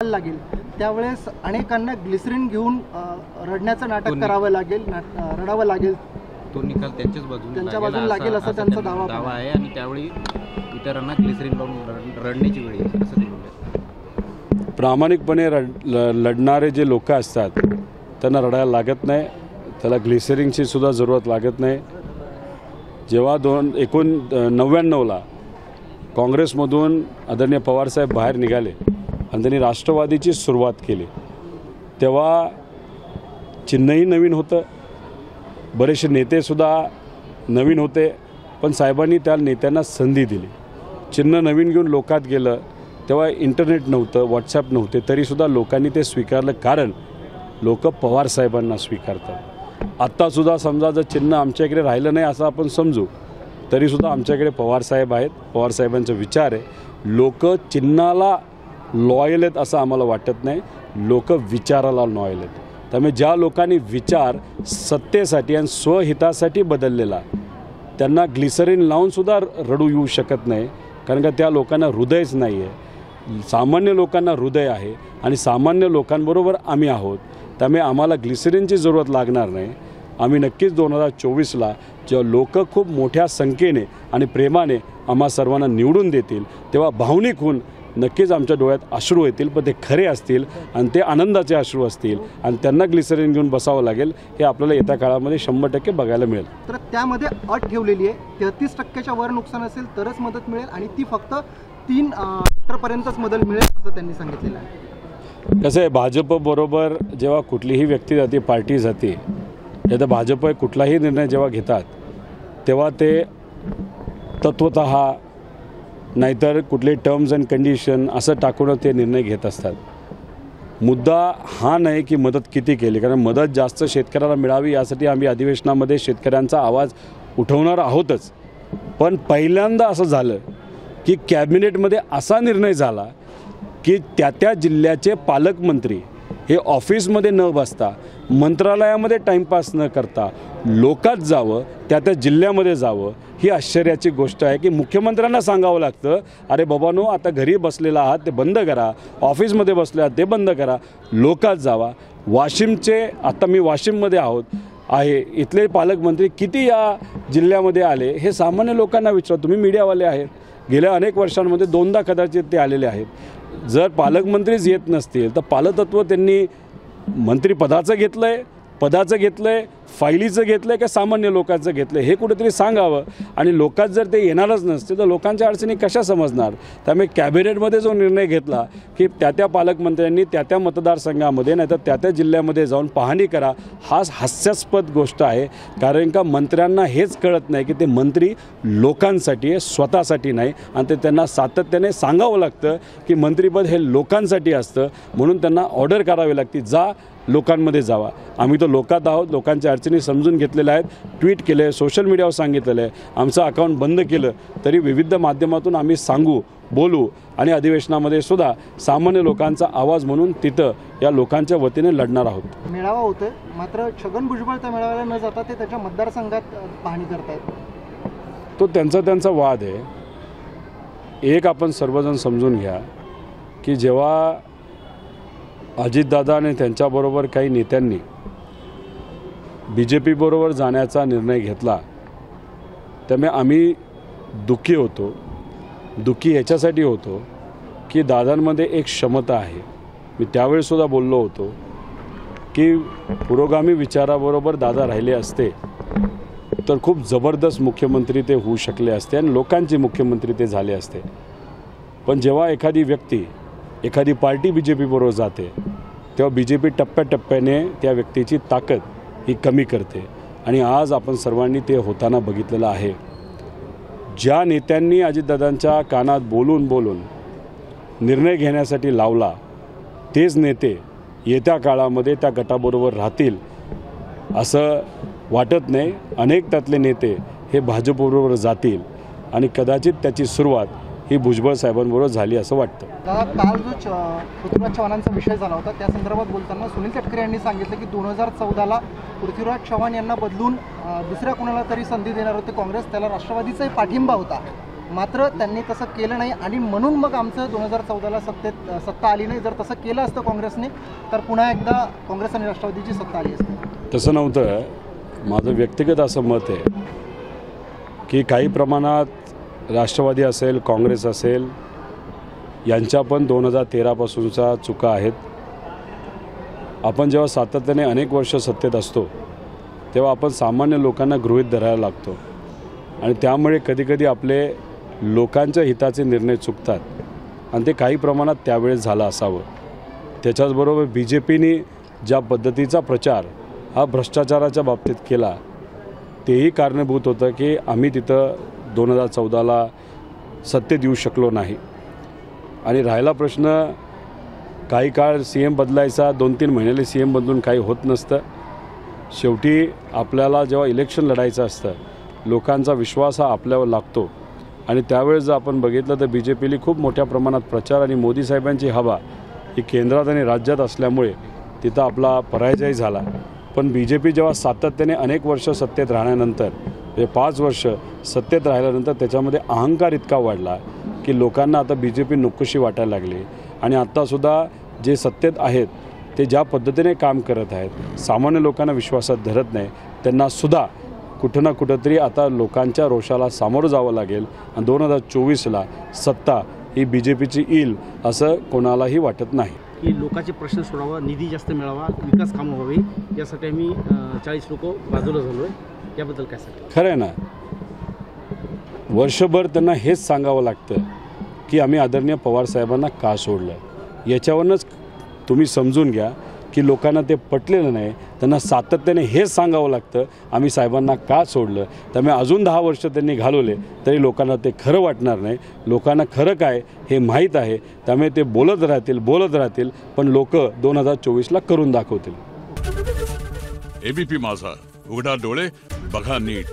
लागेल त्यावेळेस अनेकांना ग्लिसरीन घेऊन रडण्याचं नाटक. करावं लागेल रडावं लागेल तो निकाल त्यांच्याच बाजूने त्यांच्या लागेल बाजूने लागेल असा- त्यांचा दावा दावा आहे. आणि त्यावेळी इतरांना ग्लिसरीन लावून रड- रडण्याची वेळ येईल असं ते प्रामाणिकपणे रड लढणारे जे लोक असतात त्यांना रडायला लागत नाही त्याला ग्लिसरिंगची सुद्धा जरूरत लागत नाही जेव्हा दोन एकोण नव्याण्णवला काँग्रेसमधून आदरणीय पवारसाहेब बाहेर निघाले आणि त्यांनी राष्ट्रवादीची सुरुवात केली. तेव्हा चिन्हही नवीन होतं. बरेचसे नेतेसुद्धा नवीन होते पण साहेबांनी त्या नेत्यांना संधी दिली. चिन्ह नवीन घेऊन लोकात गेलं तेव्हा इंटरनेट नव्हतं व्हॉट्सॲप नव्हते तरीसुद्धा लोकांनी ते स्वीकारलं कारण लोक पवार साहेबांना स्वीकारतात. आत्तासुद्धा समजा जर चिन्ह आमच्या इकडे राहिलं नाही असं आपण समजू तरीसुद्धा आमच्याकडे पवारसाहेब आहेत. पवारसाहेबांचा विचार आहे लोक चिन्हाला लॉयल आहेत असं आम्हाला वाटत नाही. लोक विचाराला लॉयल आहेत. त्यामुळे ज्या लोकांनी विचार सत्तेसाठी आणि स्वहितासाठी बदललेला त्यांना ग्लिसरीन लावूनसुद्धा रडू येऊ शकत नाही कारण का त्या लोकांना हृदयच नाही आहे सामान्य लोकांना हृदय आहे आणि सामान्य लोकांबरोबर आम्ही आहोत. त्यामुळे आम्हाला ग्लिसरीनची जरूरत लागणार नाही. आम्ही नक्कीच दोन हजार चोवीसला जेव्हा लोक खूप मोठ्या संख्येने आणि प्रेमाने आम्हा सर्वांना निवडून देतील तेव्हा भावनिक होऊन नक्कीच आमच्या डोळ्यात अश्रू येतील पण ते खरे असतील आणि ते आनंदाचे अश्रू असतील. आणि त्यांना ग्लिसरीन घेऊन बसावं लागेल हे आपल्याला येत्या काळामध्ये शंभर टक्के बघायला मिळेल. तर त्यामध्ये अट ठेवलेली आहे. तेहतीस टक्क्याच्या वर नुकसान असेल तरच मदत मिळेल आणि ती फक्त तीन पर्यंतच मदत मिळेल असं त्यांनी सांगितलेलं आहे. कसं आहे भाजपबरोबर जेव्हा कुठलीही व्यक्ती जाते पार्टी जाते तर भाजप कुठलाही निर्णय जेव्हा घेतात तेव्हा ते तत्वत नाहीतर कुठले टर्म्स अँड कंडिशन असं टाकून ते निर्णय घेत असतात. मुद्दा हा नाही की मदत किती केली कारण मदत जास्त शेतकऱ्याला मिळावी यासाठी आम्ही अधिवेशनामध्ये शेतकऱ्यांचा आवाज उठवणार आहोतच. पण पहिल्यांदा असं झालं की कॅबिनेटमध्ये असा निर्णय झाला की त्या त्या जिल्ह्याचे पालकमंत्री हे ऑफिसमध्ये न बसता मंत्रालयामध्ये टाईमपास न करता लोकात जावं त्या त्या जिल्ह्यामध्ये जावं ही आश्चर्याची गोष्ट आहे की मुख्यमंत्र्यांना सांगावं लागतं अरे बाबानो आता घरी बसलेला आहात ते बंद करा ऑफिसमध्ये बसले आहात ते बंद करा लोकात जावा. वाशिमचे आता मी वाशिममध्ये आहोत आहे इथले पालकमंत्री किती या जिल्ह्यामध्ये आले हे सामान्य लोकांना विचारा तुम्ही मीडियावाले आहेत गेल्या अनेक वर्षांमध्ये दोनदा कदाचित ते आलेले आहेत. जर पालकमंत्रीच येत नसतील तर पालतत्व त्यांनी मंत्रिपदाचं घेतलं आहे पदाचं घेतलं आहे फायलीचं घेतलं आहे का सामान्य लोकांचं घेतलं हे कुठेतरी सांगावं. आणि लोकात जर ते येणारच नसते तर लोकांच्या अडचणी कशा समजणार? त्यामुळे कॅबिनेटमध्ये जो निर्णय घेतला की त्या त्या पालकमंत्र्यांनी त्या त्या मतदारसंघामध्ये नाही तर त्या त्या जिल्ह्यामध्ये जाऊन पाहणी करा हाच हास्यास्पद गोष्ट आहे. कारण का मंत्र्यांना हेच कळत नाही की ते मंत्री लोकांसाठी आहे स्वतःसाठी नाही. आणि ते त्यांना सातत्याने सांगावं लागतं की मंत्रीपद हे लोकांसाठी असतं. म्हणून त्यांना ऑर्डर करावी लागते जा लोकांमध्ये जावा. आम्ही तर लोकात आहोत लोकांच्या अडचणी समजून घेतलेल्या आहेत. ट्विट केले सोशल मीडियावर सांगितलेलं. आहे आमचं अकाउंट बंद केलं तरी विविध माध्यमातून आम्ही सांगू बोलू आणि अधिवेशनामध्ये सुद्धा सामान्य लोकांचा आवाज म्हणून तिथं या लोकांच्या वतीने लढणार आहोत. मेळावा होतोय. मात्र छगन भुजबळ त्या मेळाव्याला न जाता ते त्याच्या मतदारसंघात पाहणी करतायत. तो त्यांचा त्यांचा वाद आहे. एक आपण सर्वजण समजून घ्या की जेव्हा अजितदादा आणि त्यांच्याबरोबर काही नेत्यांनी बी जे पीबरोबर जाण्याचा निर्णय घेतला त्यामुळे आम्ही दुःखी होतो. दुःखी ह्याच्यासाठी होतो की दादांमध्ये एक क्षमता आहे. मी त्यावेळीसुद्धा बोललो होतो की पुरोगामी विचाराबरोबर दादा राहिले असते तर खूप जबरदस्त मुख्यमंत्री ते होऊ शकले असते आणि लोकांचे मुख्यमंत्री ते झाले असते. पण जेव्हा एखादी व्यक्ती एखादी पार्टी बी जे पीबरोबर जाते तेव्हा बी जे पी टप्प्याटप्प्याने त्या व्यक्तीची ताकद ही कमी करते. आणि आज आपण सर्वांनी ते होताना बघितलेलं आहे. ज्या नेत्यांनी अजितदादांच्या कानात बोलून बोलून निर्णय घेण्यासाठी लावला तेच नेते येत्या काळामध्ये त्या गटाबरोबर राहतील असं वाटत नाही. अनेक त्यातले नेते हे भाजपबरोबर जातील आणि कदाचित त्याची सुरुवात ही भुजबळ साहेबांबरोबर झाली असं वाटतं. काल जो पृथ्वीराज चव्हाणांचा विषय झाला होता त्या संदर्भात बोलताना सुनील तटकरे यांनी सांगितलं की दोन हजार चौदाला पृथ्वीराज चव्हाण यांना बदलून दुसऱ्या कोणाला तरी संधी देणार होते काँग्रेस त्याला राष्ट्रवादीचाही पाठिंबा होता. मात्र त्यांनी तसं केलं नाही आणि म्हणून मग आमचं दोन हजार चौदाला सत्तेत सत्ता आली नाही. जर तसं केलं असतं काँग्रेसने तर पुन्हा एकदा काँग्रेस आणि राष्ट्रवादीची सत्ता आली असती. तसं नव्हतं. माझं व्यक्तिगत असं मत आहे की काही प्रमाणात राष्ट्रवादी असेल काँग्रेस असेल यांच्या पण दोन हजार तेरापासूनच्या चुका आहेत. आपण जेव्हा सातत्याने अनेक वर्ष सत्तेत असतो तेव्हा आपण सामान्य लोकांना गृहित धरायला लागतो. आणि त्यामुळे कधीकधी आपले लोकांच्या हिताचे निर्णय चुकतात. आणि ते काही प्रमाणात त्यावेळेस झालं असावं. त्याच्याचबरोबर बी जे पीने ज्या पद्धतीचा प्रचार हा भ्रष्टाचाराच्या बाबतीत केला तेही कारणीभूत होतं की आम्ही तिथं दोन हजार चौदाला सत्तेत येऊ शकलो नाही. आणि राहिला प्रश्न काही काळ सी एम बदलायचा दोन तीन महिन्याला सी एम बदलून काही होत नसतं. शेवटी आपल्याला जेव्हा इलेक्शन लढायचं असतं लोकांचा विश्वास हा आपल्यावर लागतो. आणि त्यावेळेस जर आपण बघितलं तर बी जे पीली खूप मोठ्या प्रमाणात प्रचार आणि मोदी साहेबांची हवा ही केंद्रात आणि राज्यात असल्यामुळे तिथं आपला पराजय झाला. पण बी जे पी जेव्हा सातत्याने अनेक वर्ष सत्तेत राहण्यानंतर म्हणजे पाच वर्ष सत्तेत राहिल्यानंतर त्याच्यामध्ये अहंकार इतका वाढला की लोकांना आता बी जे पी नकोशी वाटायला लागली. आणि आत्तासुद्धा जे सत्तेत आहेत ते ज्या पद्धतीने काम करत आहेत सामान्य लोकांना विश्वासात धरत नाही त्यांना सुद्धा कुठं ना कुठंतरी आता लोकांच्या रोषाला सामोरं जावं लागेल. आणि दोन हजार चोवीसला सत्ता ही बी जे पीची येईल असं कोणालाही वाटत नाही. की लोकांचे प्रश्न सोडावा निधी जास्त मिळावा विकास कामं व्हावी यासाठी आम्ही चाळीस लोक बाजूला झालो आहे याबद्दल काय सांगा खरं आहे ना वर्षभर त्यांना हेच सांगावं लागतं की आम्ही आदरणीय पवारसाहेबांना का सोडलं? याच्यावरनंच तुम्ही समजून घ्या की लोकांना ते पटलेलं नाही. त्यांना सातत्याने हेच सांगावं लागतं आम्ही साहेबांना का सोडलं? त्यामुळे अजून दहा वर्ष त्यांनी घालवले तरी लोकांना ते खरं वाटणार नाही. लोकांना खरं काय हे माहीत आहे. त्यामुळे ते बोलत राहतील बोलत राहतील पण लोक दोन हजार चोवीसला करून दाखवतील. एबीपी माझा. उघडा डोळे बघा नीट.